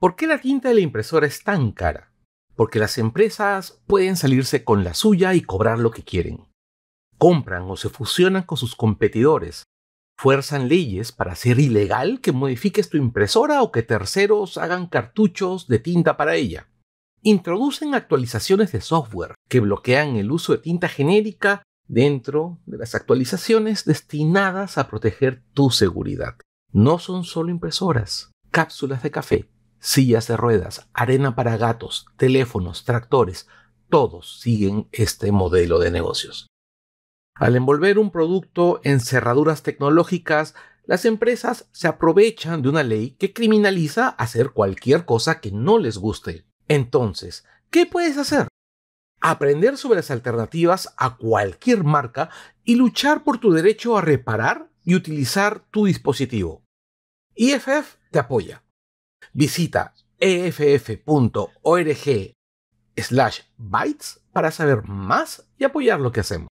¿Por qué la tinta de la impresora es tan cara? Porque las empresas pueden salirse con la suya y cobrar lo que quieren. Compran o se fusionan con sus competidores. Fuerzan leyes para hacer ilegal que modifiques tu impresora o que terceros hagan cartuchos de tinta para ella. Introducen actualizaciones de software que bloquean el uso de tinta genérica dentro de las actualizaciones destinadas a proteger tu seguridad. No son solo impresoras, cápsulas de café, sillas de ruedas, arena para gatos, teléfonos, tractores, todos siguen este modelo de negocios. Al envolver un producto en cerraduras tecnológicas, las empresas se aprovechan de una ley que criminaliza hacer cualquier cosa que no les guste. Entonces, ¿qué puedes hacer? Aprender sobre las alternativas a cualquier marca y luchar por tu derecho a reparar y utilizar tu dispositivo. IFF te apoya. Visita eff.org slash bytes para saber más y apoyar lo que hacemos.